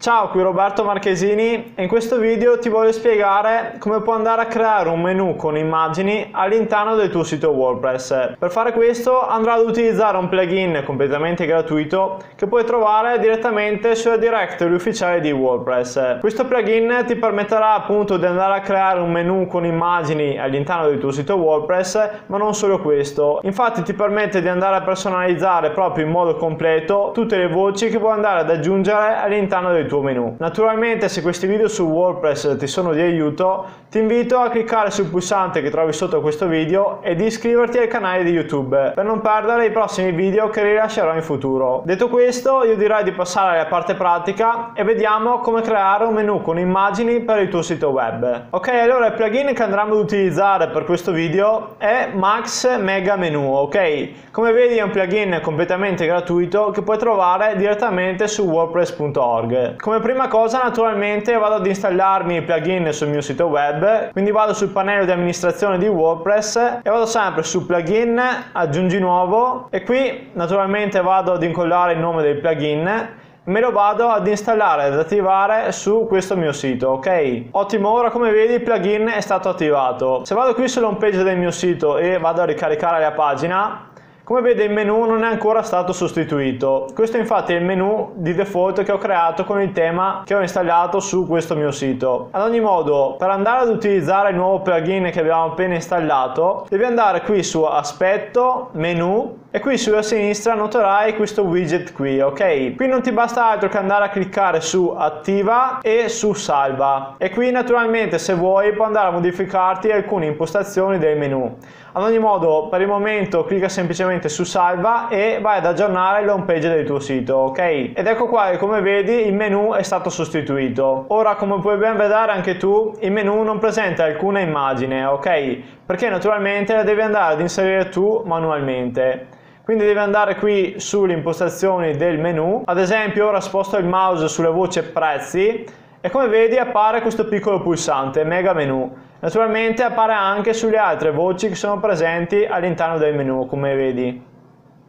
Ciao, qui Roberto Marchesini e in questo video ti voglio spiegare come puoi andare a creare un menu con immagini all'interno del tuo sito WordPress. Per fare questo andrò ad utilizzare un plugin completamente gratuito che puoi trovare direttamente sulla directory ufficiale di WordPress. Questo plugin ti permetterà appunto di andare a creare un menu con immagini all'interno del tuo sito WordPress, ma non solo questo. Infatti ti permette di andare a personalizzare proprio in modo completo tutte le voci che puoi andare ad aggiungere all'interno del tuo menu. Naturalmente se questi video su WordPress ti sono di aiuto, ti invito a cliccare sul pulsante che trovi sotto questo video e di iscriverti al canale di YouTube per non perdere i prossimi video che rilascerò in futuro. Detto questo, io direi di passare alla parte pratica e vediamo come creare un menu con immagini per il tuo sito web. Ok, allora il plugin che andremo ad utilizzare per questo video è Max Mega Menu, ok? Come vedi è un plugin completamente gratuito che puoi trovare direttamente su wordpress.org. Come prima cosa naturalmente vado ad installarmi il plugin sul mio sito web, quindi vado sul pannello di amministrazione di WordPress e vado sempre su plugin, aggiungi nuovo e qui naturalmente vado ad incollare il nome del plugin me lo vado ad installare ed attivare su questo mio sito ok? Ottimo ora come vedi il plugin è stato attivato. Se vado qui sull'home page del mio sito e vado a ricaricare la pagina come vede il menu non è ancora stato sostituito. Questo infatti è il menu di default che ho creato con il tema che ho installato su questo mio sito. Ad ogni modo, per andare ad utilizzare il nuovo plugin che abbiamo appena installato, devi andare qui su aspetto, menu e qui sulla sinistra noterai questo widget qui, ok? Qui non ti basta altro che andare a cliccare su attiva e su salva e qui naturalmente se vuoi puoi andare a modificarti alcune impostazioni del menu. Ad ogni modo, per il momento clicca semplicemente su salva e vai ad aggiornare l'home page del tuo sito, ok? Ed ecco qua che come vedi il menu è stato sostituito. Ora, come puoi ben vedere anche tu, il menu non presenta alcuna immagine, ok? Perché naturalmente la devi andare ad inserire tu manualmente. Quindi devi andare qui sulle impostazioni del menu, ad esempio ora sposto il mouse sulle voce prezzi e come vedi appare questo piccolo pulsante, mega menu. Naturalmente appare anche sulle altre voci che sono presenti all'interno del menu, come vedi.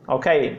Ok?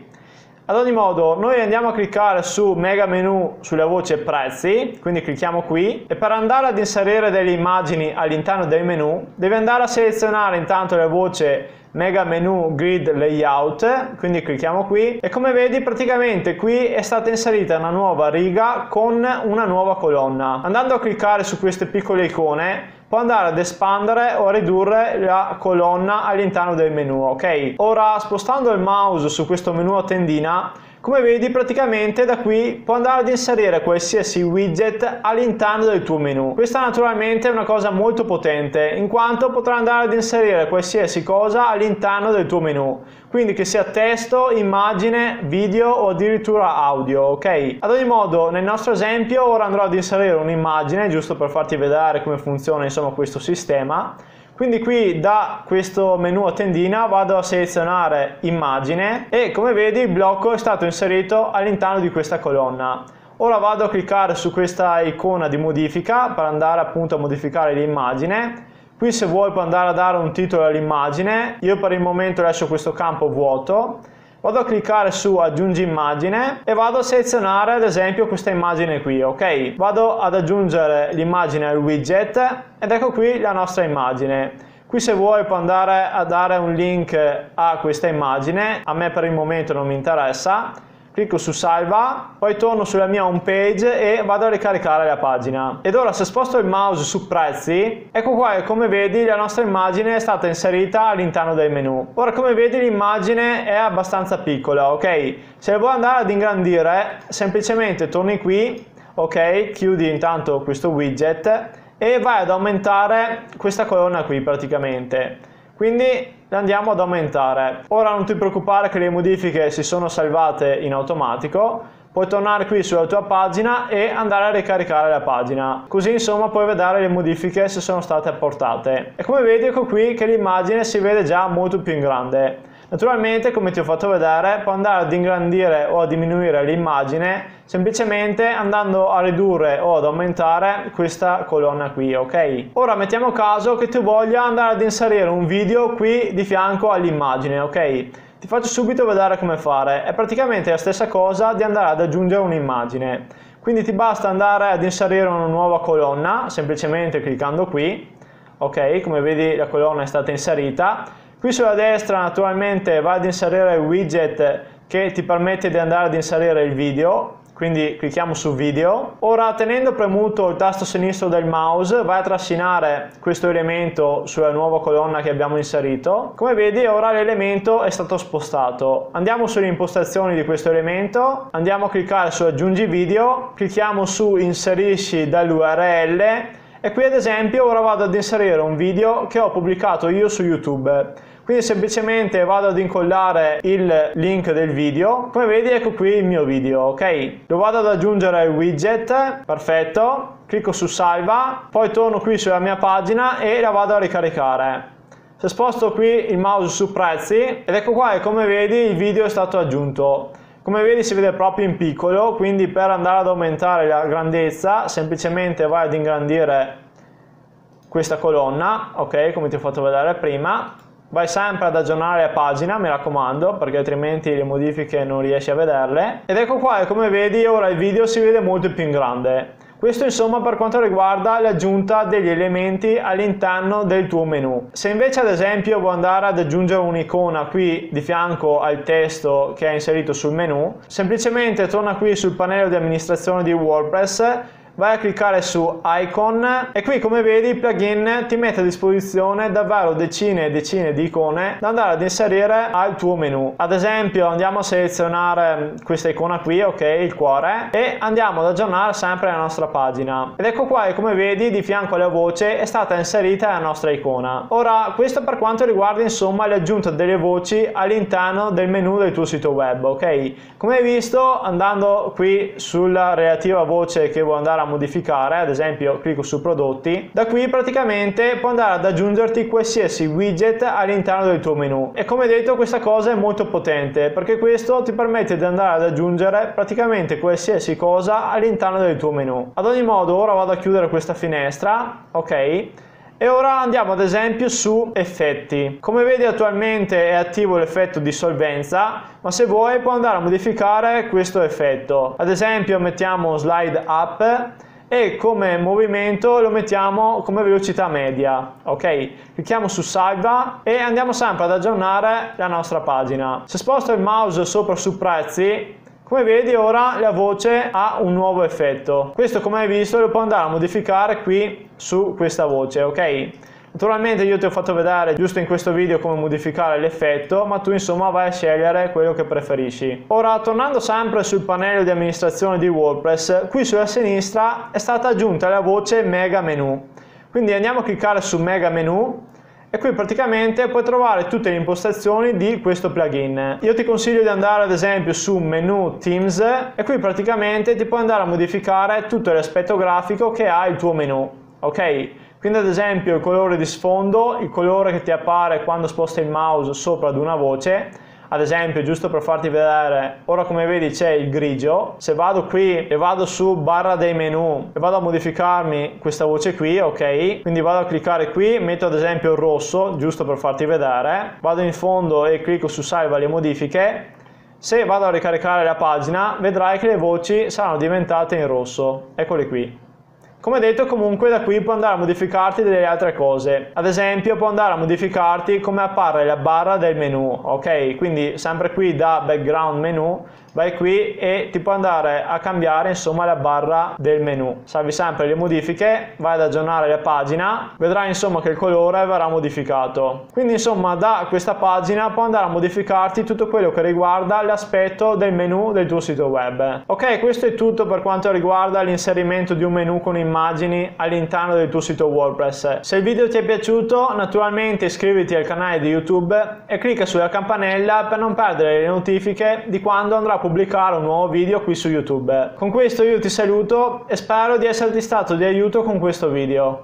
Ad ogni modo, noi andiamo a cliccare su mega menu sulla voce prezzi, quindi clicchiamo qui e per andare ad inserire delle immagini all'interno del menu, devi andare a selezionare intanto la voce mega menu grid layout quindi clicchiamo qui e come vedi praticamente qui è stata inserita una nuova riga con una nuova colonna. Andando a cliccare su queste piccole icone può andare ad espandere o a ridurre la colonna all'interno del menu ok? Ora spostando il mouse su questo menu a tendina come vedi praticamente da qui puoi andare ad inserire qualsiasi widget all'interno del tuo menu. Questa naturalmente è una cosa molto potente in quanto potrai andare ad inserire qualsiasi cosa all'interno del tuo menu. Quindi che sia testo, immagine, video o addirittura audio, ok? Ad ogni modo nel nostro esempio ora andrò ad inserire un'immagine giusto per farti vedere come funziona insomma questo sistema quindi qui da questo menu a tendina vado a selezionare immagine e come vedi il blocco è stato inserito all'interno di questa colonna. Ora vado a cliccare su questa icona di modifica per andare appunto a modificare l'immagine. Qui se vuoi puoi andare a dare un titolo all'immagine, io per il momento lascio questo campo vuoto vado a cliccare su aggiungi immagine e vado a selezionare ad esempio questa immagine qui ok? Vado ad aggiungere l'immagine al widget ed ecco qui la nostra immagine. Qui se vuoi puoi andare a dare un link a questa immagine, a me per il momento non mi interessa, clicco su salva, poi torno sulla mia home page e vado a ricaricare la pagina. Ed ora se sposto il mouse su prezzi, ecco qua che come vedi la nostra immagine è stata inserita all'interno del menu. Ora come vedi l'immagine è abbastanza piccola, ok? Se vuoi andare ad ingrandire, semplicemente torni qui, ok? Chiudi intanto questo widget e vai ad aumentare questa colonna qui praticamente. Quindi andiamo ad aumentare. Ora non ti preoccupare che le modifiche si sono salvate in automatico, puoi tornare qui sulla tua pagina e andare a ricaricare la pagina. Così insomma puoi vedere le modifiche se sono state apportate. E come vedi ecco qui che l'immagine si vede già molto più in grande. Naturalmente, come ti ho fatto vedere, puoi andare ad ingrandire o a diminuire l'immagine semplicemente andando a ridurre o ad aumentare questa colonna qui, ok? Ora mettiamo caso che tu voglia andare ad inserire un video qui di fianco all'immagine, ok? Ti faccio subito vedere come fare. È praticamente la stessa cosa di andare ad aggiungere un'immagine. Quindi ti basta andare ad inserire una nuova colonna, semplicemente cliccando qui, ok, come vedi la colonna è stata inserita. Qui sulla destra naturalmente vai ad inserire il widget che ti permette di andare ad inserire il video, quindi clicchiamo su video. Ora tenendo premuto il tasto sinistro del mouse vai a trascinare questo elemento sulla nuova colonna che abbiamo inserito. Come vedi ora l'elemento è stato spostato. Andiamo sulle impostazioni di questo elemento, andiamo a cliccare su aggiungi video, clicchiamo su inserisci dall'URL e qui ad esempio ora vado ad inserire un video che ho pubblicato io su YouTube. Quindi semplicemente vado ad incollare il link del video. Come vedi ecco qui il mio video, ok? Lo vado ad aggiungere al widget, perfetto. Clicco su salva, poi torno qui sulla mia pagina e la vado a ricaricare. Se sposto qui il mouse su prezzi ed ecco qua e come vedi il video è stato aggiunto. Come vedi si vede proprio in piccolo, quindi per andare ad aumentare la grandezza semplicemente vai ad ingrandire questa colonna, ok, come ti ho fatto vedere prima, vai sempre ad aggiornare la pagina mi raccomando perché altrimenti le modifiche non riesci a vederle ed ecco qua come vedi ora il video si vede molto più in grande questo insomma per quanto riguarda l'aggiunta degli elementi all'interno del tuo menu. Se invece ad esempio vuoi andare ad aggiungere un'icona qui di fianco al testo che è inserito sul menu, semplicemente torna qui sul pannello di amministrazione di WordPress vai a cliccare su icon e qui come vedi il plugin ti mette a disposizione davvero decine e decine di icone da andare ad inserire al tuo menu. Ad esempio andiamo a selezionare questa icona qui ok il cuore e andiamo ad aggiornare sempre la nostra pagina. Ed ecco qua e come vedi di fianco alla voce è stata inserita la nostra icona. Ora questo per quanto riguarda insomma l'aggiunta delle voci all'interno del menu del tuo sito web ok? Come hai visto andando qui sulla relativa voce che vuoi andare a modificare, ad esempio clicco su prodotti, da qui praticamente puoi andare ad aggiungerti qualsiasi widget all'interno del tuo menu e come detto questa cosa è molto potente perché questo ti permette di andare ad aggiungere praticamente qualsiasi cosa all'interno del tuo menu. Ad ogni modo ora vado a chiudere questa finestra, ok? E ora andiamo ad esempio su effetti. Come vedi attualmente è attivo l'effetto di solvenza, ma se vuoi puoi andare a modificare questo effetto. Ad esempio mettiamo slide up e come movimento lo mettiamo come velocità media ok clicchiamo su salva e andiamo sempre ad aggiornare la nostra pagina se sposto il mouse sopra su prezzi come vedi ora la voce ha un nuovo effetto. Questo come hai visto lo puoi andare a modificare qui su questa voce, ok? Naturalmente io ti ho fatto vedere giusto in questo video come modificare l'effetto, ma tu insomma vai a scegliere quello che preferisci. Ora, tornando sempre sul pannello di amministrazione di WordPress, qui sulla sinistra è stata aggiunta la voce Mega Menu. Quindi andiamo a cliccare su Mega Menu e qui praticamente puoi trovare tutte le impostazioni di questo plugin. Io ti consiglio di andare ad esempio su menu Teams e qui praticamente ti puoi andare a modificare tutto l'aspetto grafico che ha il tuo menu, ok? Quindi ad esempio il colore di sfondo, il colore che ti appare quando sposti il mouse sopra ad una voce, ad esempio giusto per farti vedere ora come vedi c'è il grigio se vado qui e vado su barra dei menu e vado a modificarmi questa voce qui ok? Quindi vado a cliccare qui metto ad esempio il rosso giusto per farti vedere vado in fondo e clicco su salva le modifiche se vado a ricaricare la pagina vedrai che le voci saranno diventate in rosso. Eccole qui come detto comunque da qui puoi andare a modificarti delle altre cose, ad esempio puoi andare a modificarti come appare la barra del menu, ok? Quindi sempre qui da background menu vai qui e ti può andare a cambiare insomma la barra del menu. Salvi sempre le modifiche vai ad aggiornare la pagina vedrai insomma che il colore verrà modificato. Quindi insomma da questa pagina puoi andare a modificarti tutto quello che riguarda l'aspetto del menu del tuo sito web. Ok questo è tutto per quanto riguarda l'inserimento di un menu con immagini all'interno del tuo sito wordpress. Se il video ti è piaciuto naturalmente iscriviti al canale di youtube e clicca sulla campanella per non perdere le notifiche di quando andrà pubblicare un nuovo video qui su YouTube. Con questo io ti saluto e spero di esserti stato di aiuto con questo video.